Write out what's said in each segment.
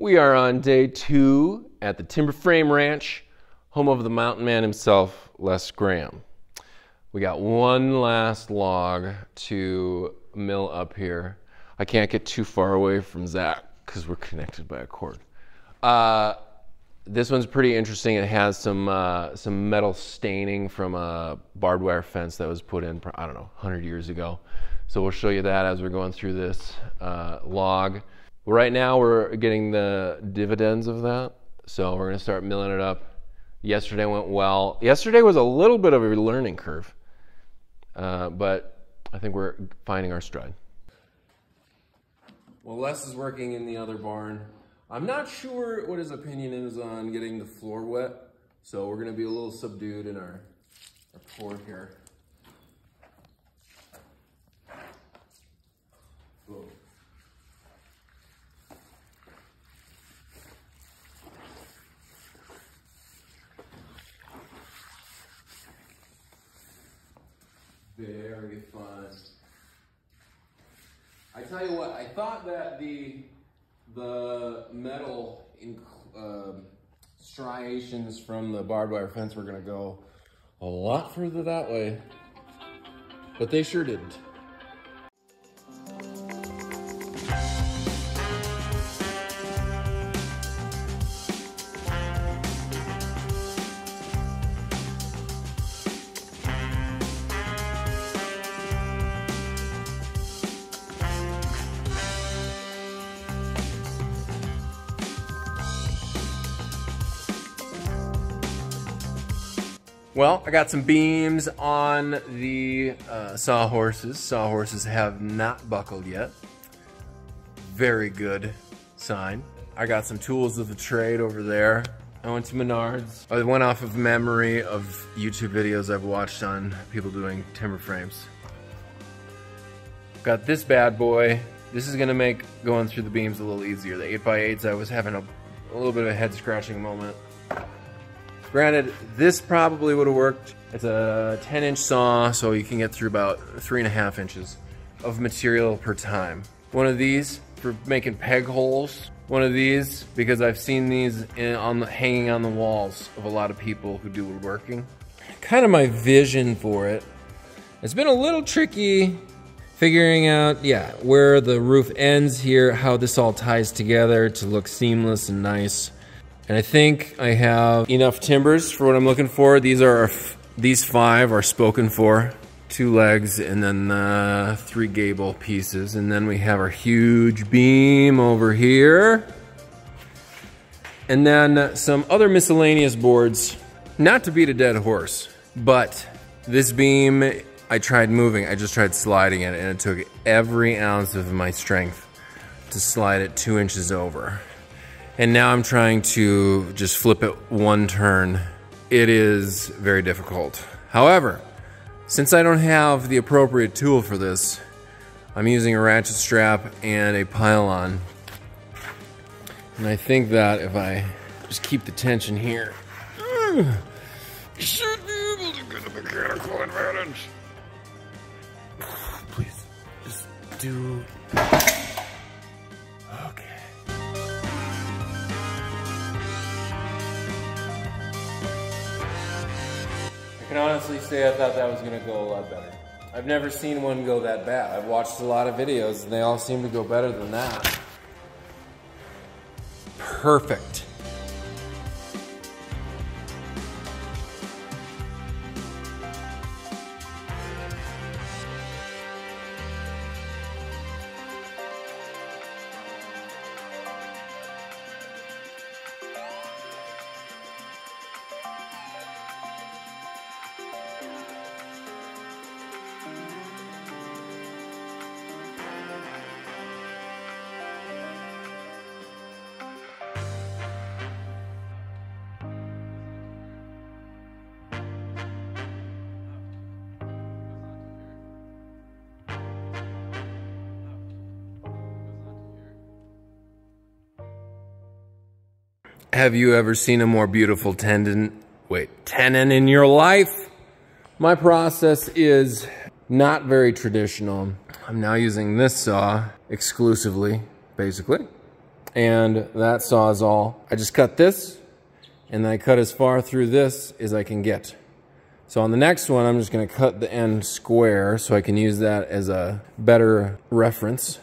We are on day two at the Timber Frame Ranch, home of the mountain man himself, Les Graham. We got one last log to mill up here. I can't get too far away from Zach because we're connected by a cord. Uh, this one's pretty interesting. It has some uh, some metal staining from a barbed wire fence that was put in, I don't know, 100 years ago. So we'll show you that as we're going through this uh, log. Right now we're getting the dividends of that. So we're gonna start milling it up. Yesterday went well. Yesterday was a little bit of a learning curve, uh, but I think we're finding our stride. Well, Les is working in the other barn. I'm not sure what his opinion is on getting the floor wet, so we're gonna be a little subdued in our, our pour here. Very fun. I tell you what, I thought that the the metal uh, striations from the barbed wire fence were gonna go a lot further that way, but they sure didn't. Well, I got some beams on the uh, sawhorses. Sawhorses have not buckled yet. Very good sign. I got some tools of the trade over there. I went to Menards. I went off of memory of YouTube videos I've watched on people doing timber frames. Got this bad boy. This is gonna make going through the beams a little easier. The 8x8s, I was having a, a little bit of a head scratching moment. Granted, this probably would have worked. It's a 10 inch saw, so you can get through about three and a half inches of material per time. One of these for making peg holes. One of these because I've seen these in, on the, hanging on the walls of a lot of people who do woodworking. Kind of my vision for it. It's been a little tricky figuring out, yeah, where the roof ends here, how this all ties together to look seamless and nice. And I think I have enough timbers for what I'm looking for. These are these five are spoken for. Two legs and then uh, three gable pieces. And then we have our huge beam over here. And then some other miscellaneous boards. Not to beat a dead horse, but this beam, I tried moving. I just tried sliding it and it took every ounce of my strength to slide it two inches over. And now I'm trying to just flip it one turn. It is very difficult. However, since I don't have the appropriate tool for this, I'm using a ratchet strap and a pylon. And I think that if I just keep the tension here, mm, I should be able to get a mechanical advantage. Please, just do honestly say I thought that was gonna go a lot better. I've never seen one go that bad. I've watched a lot of videos and they all seem to go better than that. Perfect. Have you ever seen a more beautiful tendon, wait, tenon in your life? My process is not very traditional. I'm now using this saw exclusively, basically. and that saw is all. I just cut this, and then I cut as far through this as I can get. So on the next one, I'm just gonna cut the end square so I can use that as a better reference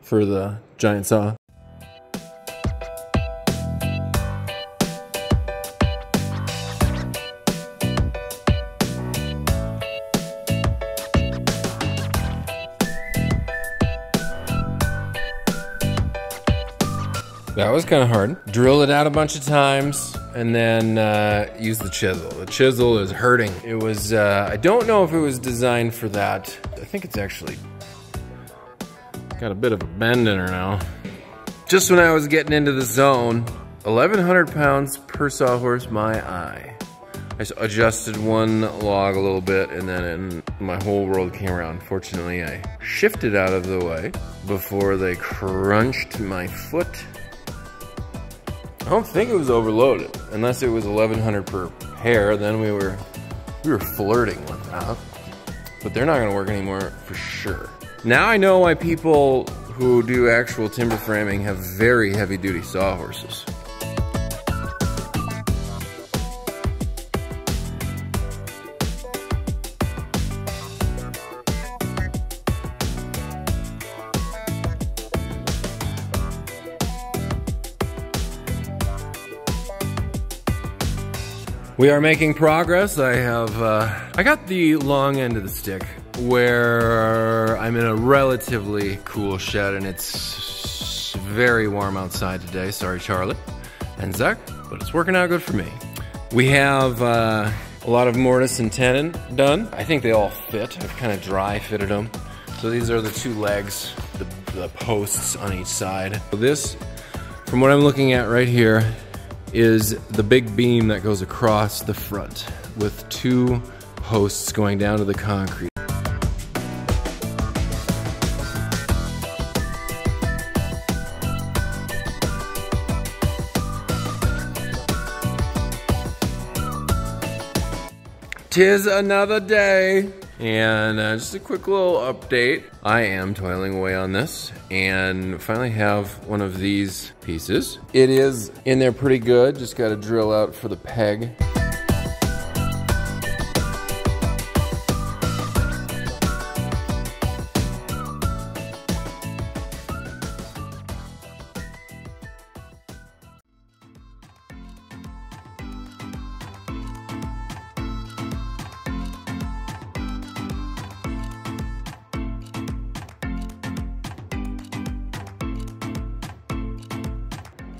for the giant saw. Was kind of hard. Drill it out a bunch of times and then uh, use the chisel. The chisel is hurting. It was, uh, I don't know if it was designed for that. I think it's actually got a bit of a bend in her now. Just when I was getting into the zone, 1,100 pounds per sawhorse, my eye. I adjusted one log a little bit and then my whole world came around. Fortunately, I shifted out of the way before they crunched my foot don't think it was overloaded, unless it was 1100 per pair. Then we were we were flirting with that, but they're not to work anymore for sure. Now I know why people who do actual timber framing have very heavy duty sawhorses. We are making progress. I have, uh, I got the long end of the stick where I'm in a relatively cool shed and it's very warm outside today. Sorry, Charlotte and Zach, but it's working out good for me. We have uh, a lot of mortise and tenon done. I think they all fit. I've kind of dry fitted them. So these are the two legs, the, the posts on each side. This, from what I'm looking at right here, is the big beam that goes across the front with two posts going down to the concrete. Tis another day. And uh, just a quick little update. I am toiling away on this and finally have one of these pieces. It is in there pretty good. Just got to drill out for the peg.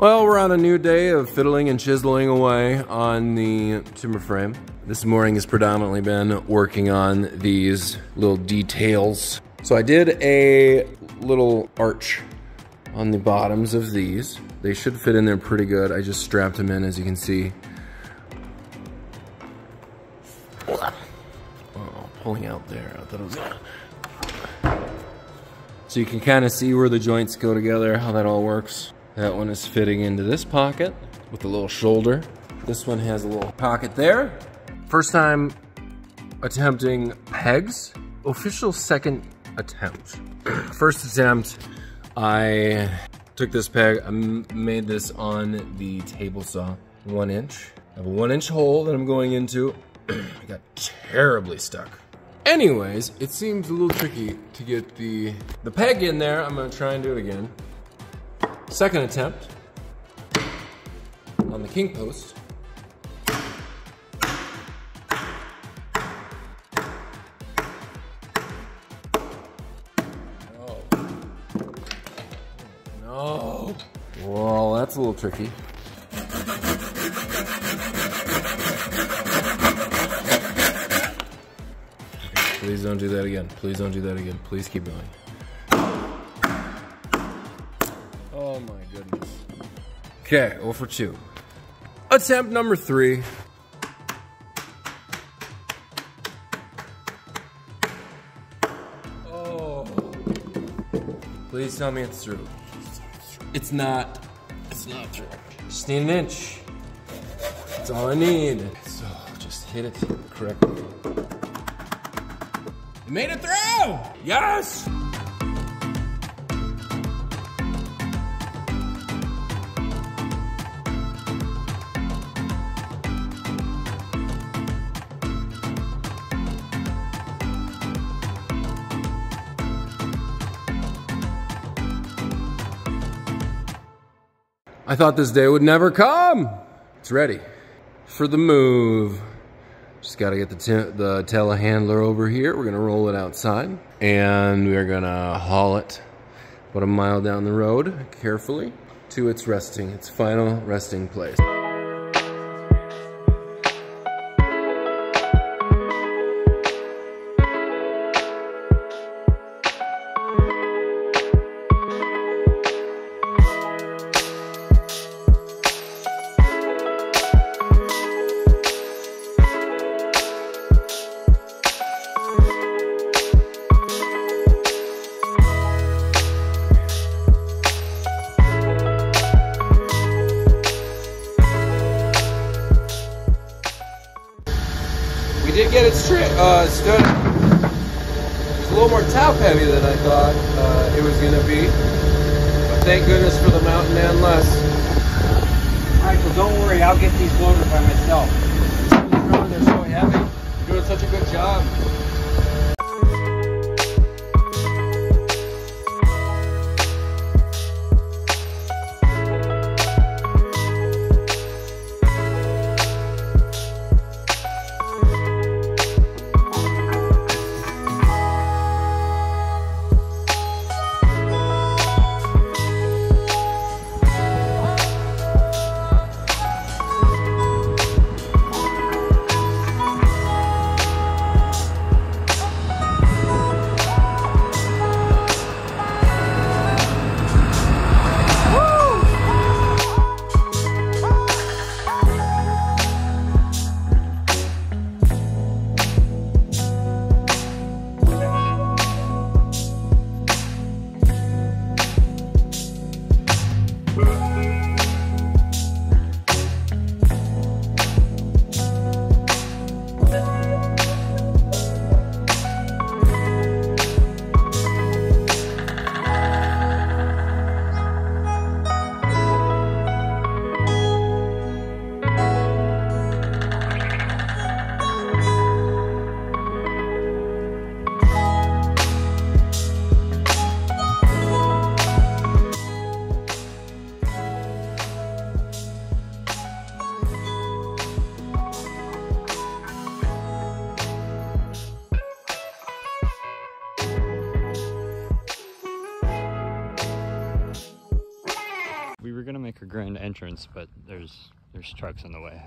Well, we're on a new day of fiddling and chiseling away on the timber frame. This morning has predominantly been working on these little details. So I did a little arch on the bottoms of these. They should fit in there pretty good. I just strapped them in as you can see. Oh, pulling out there. I thought it was. So you can kind of see where the joints go together, how that all works. That one is fitting into this pocket with a little shoulder. This one has a little pocket there. First time attempting pegs. Official second attempt. First attempt, I took this peg, I made this on the table saw, one inch. I have a one inch hole that I'm going into. I got terribly stuck. Anyways, it seems a little tricky to get the, the peg in there. I'm gonna try and do it again. Second attempt on the king post. No. No. Well, that's a little tricky. Please don't do that again. Please don't do that again. Please keep going. Okay, 0 for 2. Attempt number 3. Oh. Please tell me it's through. It's not. It's not through. Just need an inch. That's all I need. So just hit it correctly. You made it through! Yes! I thought this day would never come. It's ready for the move. Just got to get the, the telehandler over here. We're to roll it outside and we're going to haul it about a mile down the road carefully to its resting, its final resting place. Uh, stood. It's a little more top heavy than I thought uh, it was going to be. But thank goodness for the Mountain Man Les. Alright, so don't worry, I'll get these loaded by myself. They're so heavy. You're doing such a good job. We were gonna make a grand entrance, but there's there's trucks in the way.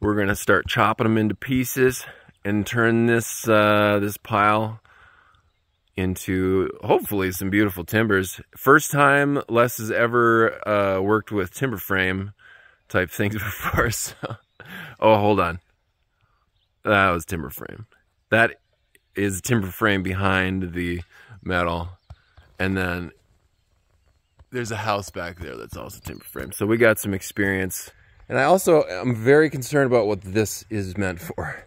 We're gonna start chopping them into pieces and turn this uh, this pile into hopefully some beautiful timbers. First time Les has ever uh, worked with timber frame type things before. So, oh, hold on, that was timber frame. That is timber frame behind the metal, and then there's a house back there that's also timber frame. So we got some experience and I also am very concerned about what this is meant for.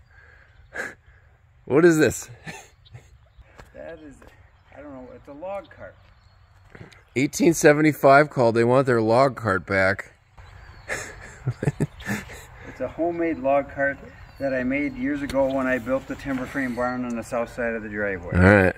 what is this? That is, I don't know, it's a log cart. 1875 called. They want their log cart back. It's a homemade log cart that I made years ago when I built the timber frame barn on the south side of the driveway. All right.